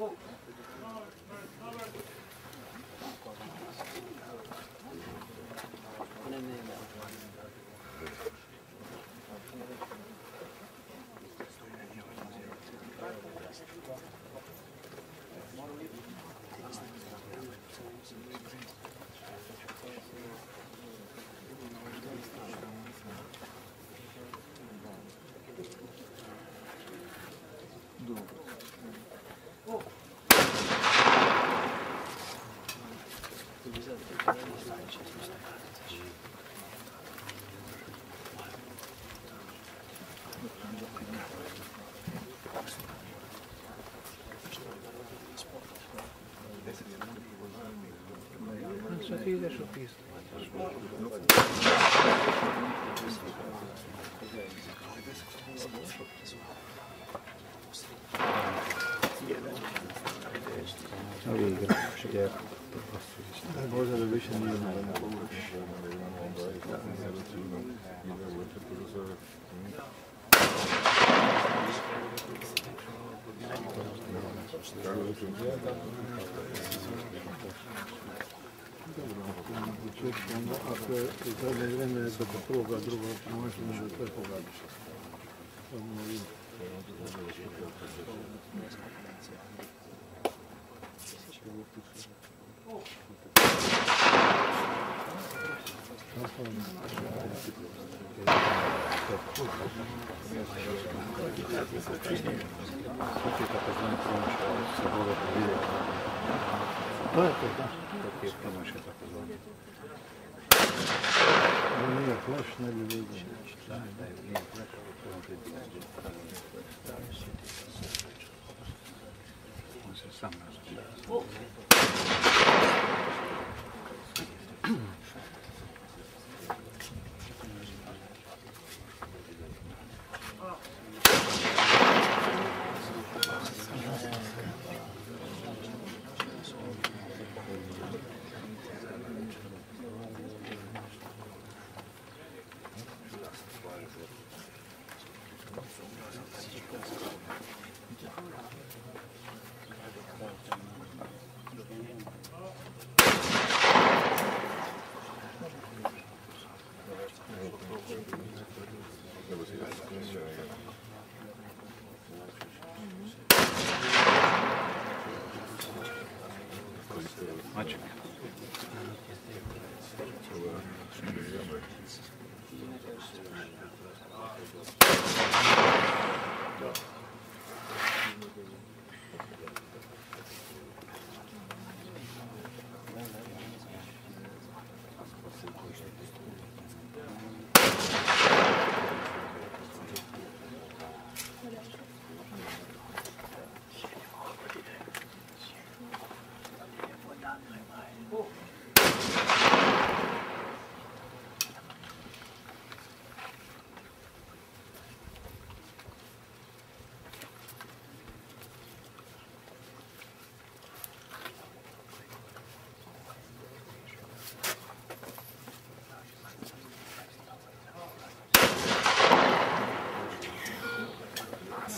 Oh. Só fiz, deixa o piso. I gra, przyjdzie po prostu. Boże, żeby się nie Ako za vreme do prvoga, druga, možemo da to Да, это да. Как я помочь это позвонил. Мне флеш на людей. Да, да, мне флеш, вот он прибегает. さんが。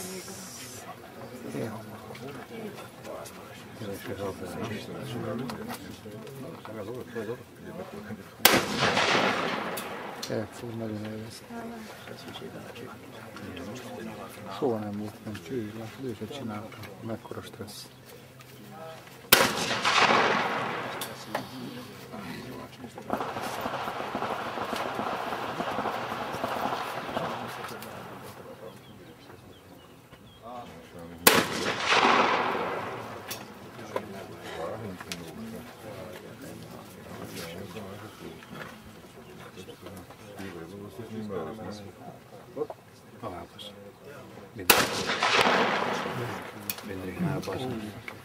Vidio. E, fog nagyon élvez. Soha nem volt, nem cső, látod, ő se csinálta. Mekkora stressz. Mindig. Mindig Merhaba.